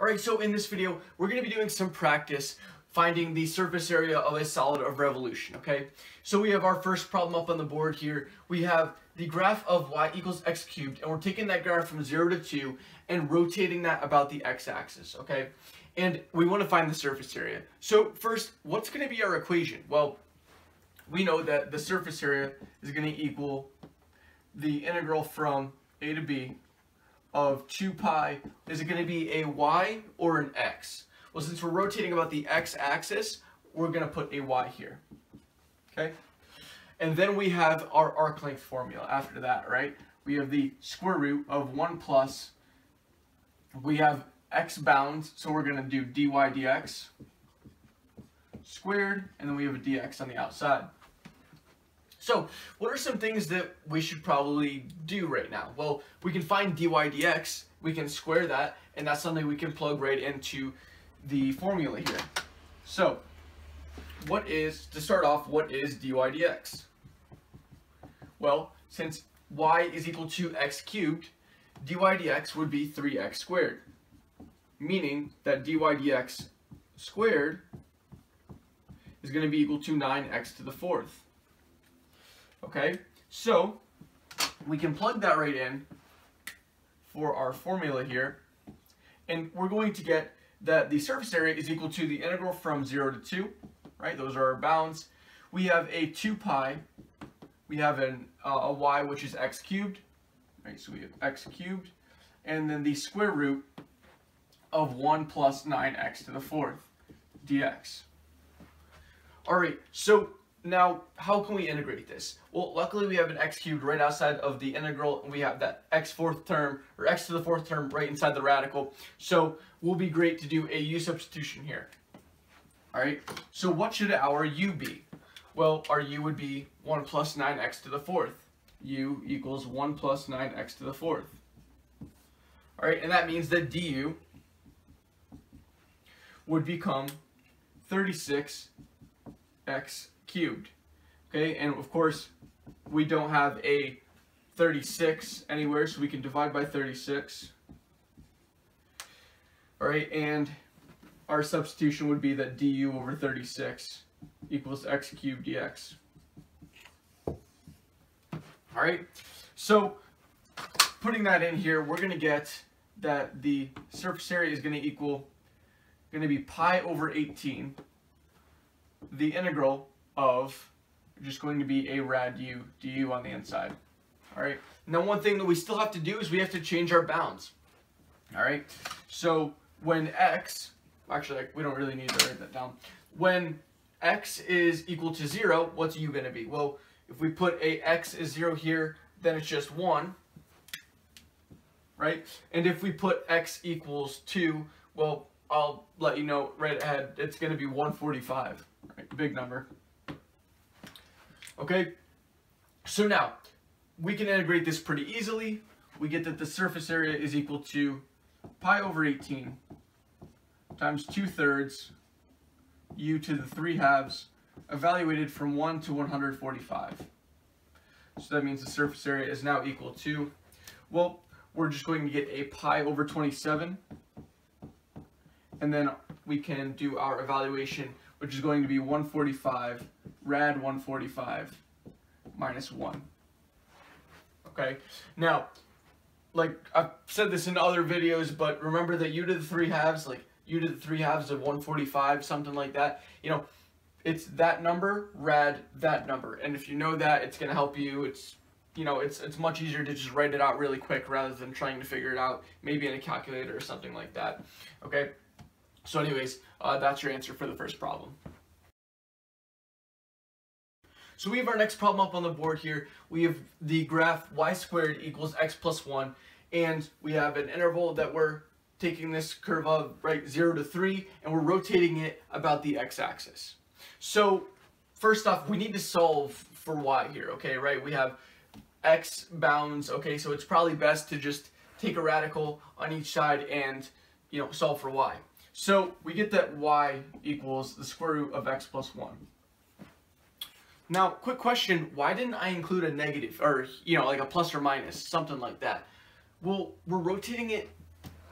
Alright, so in this video, we're going to be doing some practice finding the surface area of a solid of revolution, okay? So we have our first problem up on the board here. We have the graph of y equals x cubed, and we're taking that graph from 0 to 2 and rotating that about the x-axis, okay? And we want to find the surface area. So first, what's going to be our equation? Well, we know that the surface area is going to equal the integral from a to b of 2 pi, is it going to be a y or an x? Well, since we're rotating about the x-axis, we're going to put a y here. Okay? And then we have our arc length formula after that, right? We have the square root of 1 plus, we have x bounds, so we're going to do dy dx squared, and then we have a dx on the outside. So, what are some things that we should probably do right now? Well, we can find dy dx, we can square that, and that's something we can plug right into the formula here. So, what is, to start off, what is dy dx? Well, since y is equal to x cubed, dy dx would be 3x squared, meaning that dy dx squared is going to be equal to 9x to the fourth. Okay, so we can plug that right in for our formula here, and we're going to get that the surface area is equal to the integral from 0 to 2, right? Those are our bounds. We have a 2 pi, we have an, uh, a y which is x cubed, right? So we have x cubed, and then the square root of 1 plus 9x to the fourth dx. All right, so now, how can we integrate this? Well, luckily we have an x cubed right outside of the integral, and we have that x fourth term, or x to the fourth term right inside the radical. So, will be great to do a u substitution here. Alright, so what should our u be? Well, our u would be 1 plus 9x to the fourth. u equals 1 plus 9x to the fourth. Alright, and that means that du would become 36x cubed. Okay, and of course, we don't have a 36 anywhere, so we can divide by 36. All right, and our substitution would be that du over 36 equals x cubed dx. All right, so putting that in here, we're going to get that the surface area is going to equal, going to be pi over 18, the integral of just going to be a rad u du on the inside. All right. Now one thing that we still have to do is we have to change our bounds. All right. So when x, actually we don't really need to write that down. When x is equal to zero, what's u going to be? Well, if we put a x is zero here, then it's just one, right? And if we put x equals two, well, I'll let you know right ahead, it's going to be 145, right? Big number. Okay, so now we can integrate this pretty easily. We get that the surface area is equal to pi over 18 times 2 thirds u to the 3 halves evaluated from 1 to 145. So that means the surface area is now equal to, well, we're just going to get a pi over 27 and then we can do our evaluation which is going to be 145 rad 145 minus 1. Okay, now, like I've said this in other videos, but remember that u to the 3 halves, like u to the 3 halves of 145, something like that, you know, it's that number, rad that number. And if you know that, it's going to help you. It's, you know, it's, it's much easier to just write it out really quick rather than trying to figure it out, maybe in a calculator or something like that. Okay, so anyways, uh, that's your answer for the first problem. So we have our next problem up on the board here. We have the graph y squared equals x plus 1, and we have an interval that we're taking this curve of right 0 to 3, and we're rotating it about the x-axis. So first off, we need to solve for y here, okay, right? We have x bounds, okay, so it's probably best to just take a radical on each side and, you know, solve for y. So we get that y equals the square root of x plus 1. Now, quick question, why didn't I include a negative, or, you know, like a plus or minus, something like that? Well, we're rotating it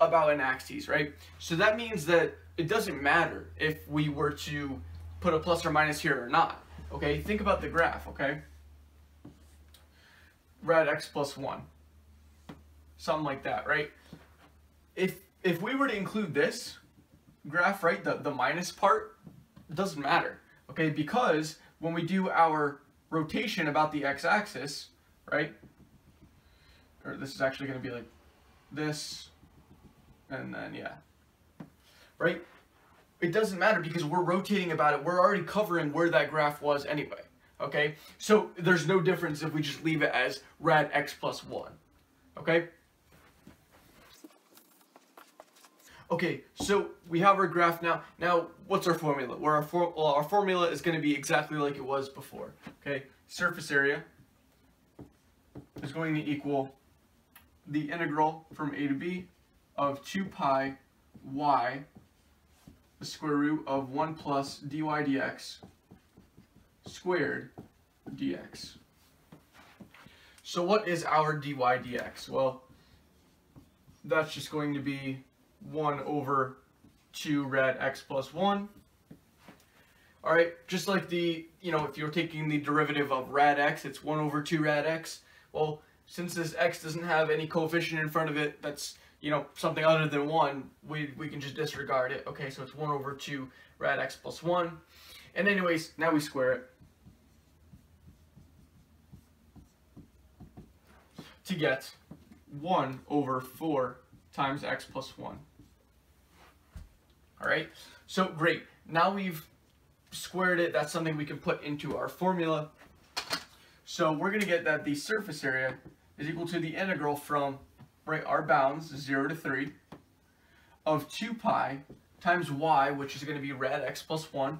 about an axis, right? So that means that it doesn't matter if we were to put a plus or minus here or not. Okay, think about the graph, okay? Rad x plus 1. Something like that, right? If if we were to include this graph, right, the, the minus part, doesn't matter, okay? Because when we do our rotation about the x-axis, right, or this is actually going to be like this, and then, yeah, right? It doesn't matter because we're rotating about it. We're already covering where that graph was anyway, okay? So there's no difference if we just leave it as rad x plus 1, okay? Okay, so we have our graph now. Now, what's our formula? Where our, for well, our formula is going to be exactly like it was before. Okay, surface area is going to equal the integral from a to b of 2 pi y the square root of 1 plus dy dx squared dx. So what is our dy dx? Well, that's just going to be 1 over 2 rad x plus 1. Alright, just like the, you know, if you're taking the derivative of rad x, it's 1 over 2 rad x. Well, since this x doesn't have any coefficient in front of it that's, you know, something other than 1, we, we can just disregard it. Okay, so it's 1 over 2 rad x plus 1. And anyways, now we square it. To get 1 over 4 times x plus 1. All right, so great. Now we've squared it. That's something we can put into our formula. So we're going to get that the surface area is equal to the integral from right our bounds 0 to 3 of 2 pi times y, which is going to be rad x plus 1.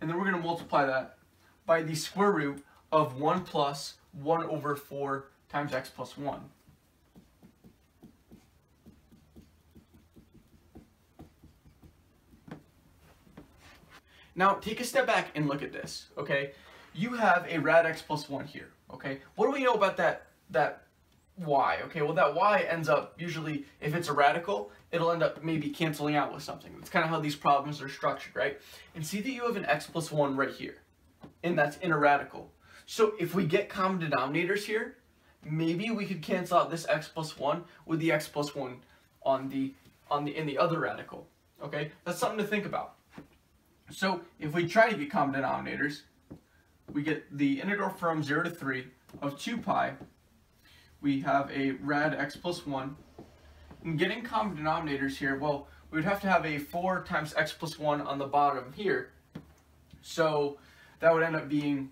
And then we're going to multiply that by the square root of 1 plus 1 over 4 times x plus 1. Now, take a step back and look at this, okay? You have a rad x plus 1 here, okay? What do we know about that, that y, okay? Well, that y ends up, usually, if it's a radical, it'll end up maybe canceling out with something. That's kind of how these problems are structured, right? And see that you have an x plus 1 right here, and that's in a radical. So if we get common denominators here, maybe we could cancel out this x plus 1 with the x plus 1 on the, on the, in the other radical, okay? That's something to think about. So if we try to get common denominators, we get the integral from 0 to 3 of 2 pi. We have a rad x plus 1. And getting common denominators here, well, we would have to have a 4 times x plus 1 on the bottom here. So that would end up being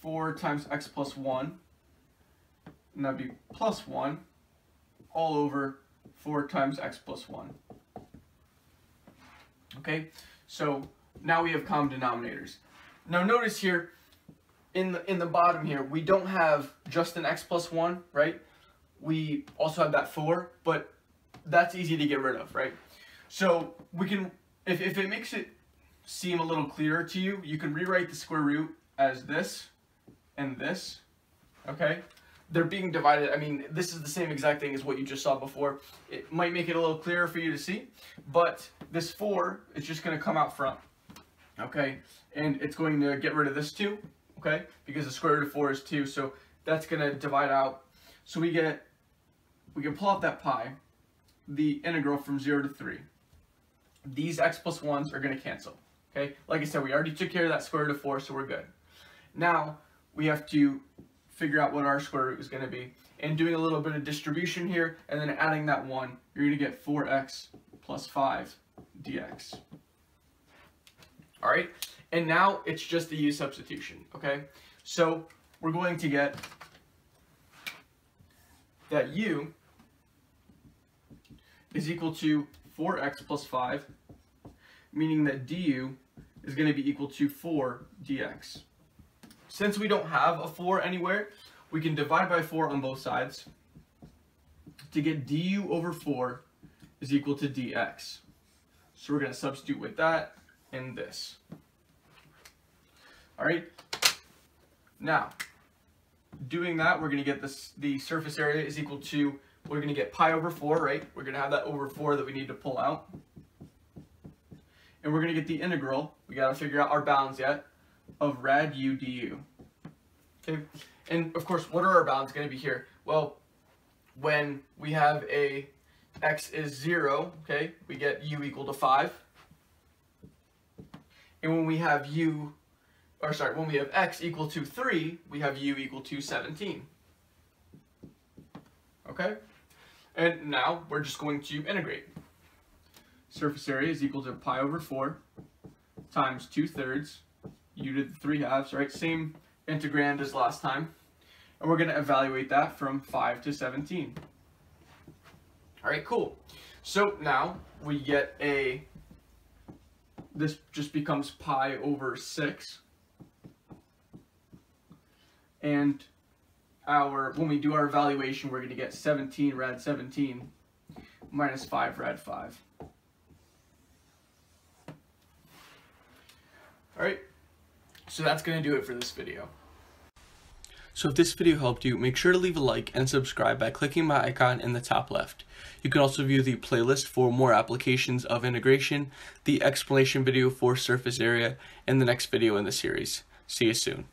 4 times x plus 1. And that would be plus 1 all over 4 times x plus 1. Okay, so now we have common denominators. Now notice here, in the, in the bottom here, we don't have just an x plus 1, right? We also have that 4, but that's easy to get rid of, right? So we can, if, if it makes it seem a little clearer to you, you can rewrite the square root as this and this, okay? They're being divided. I mean, this is the same exact thing as what you just saw before. It might make it a little clearer for you to see, but this 4 is just going to come out front, okay? And it's going to get rid of this 2, okay? Because the square root of 4 is 2, so that's going to divide out. So we get, we can pull out that pi, the integral from 0 to 3. These x plus 1s are going to cancel, okay? Like I said, we already took care of that square root of 4, so we're good. Now, we have to figure out what our square root is going to be. And doing a little bit of distribution here, and then adding that 1, you're going to get 4x plus 5 dx. Alright, and now it's just the u substitution, okay? So we're going to get that u is equal to 4x plus 5, meaning that du is going to be equal to 4 dx. Since we don't have a 4 anywhere, we can divide by 4 on both sides to get du over 4 is equal to dx. So we're going to substitute with that and this. Alright, now, doing that, we're going to get this, the surface area is equal to, we're going to get pi over 4, right? We're going to have that over 4 that we need to pull out. And we're going to get the integral, we got to figure out our bounds yet, of rad u du. Okay, and of course, what are our bounds going to be here? Well, when we have a x is 0, okay, we get u equal to 5. And when we have u, or sorry, when we have x equal to 3, we have u equal to 17. Okay? And now we're just going to integrate. Surface area is equal to pi over 4 times 2 thirds, u did the 3 halves, right? Same integrand as last time. And we're going to evaluate that from 5 to 17. All right, cool. So now we get a, this just becomes pi over 6. And our, when we do our evaluation, we're going to get 17 rad 17 minus 5 rad 5. Alright, so that's going to do it for this video. So if this video helped you, make sure to leave a like and subscribe by clicking my icon in the top left. You can also view the playlist for more applications of integration, the explanation video for surface area, and the next video in the series. See you soon.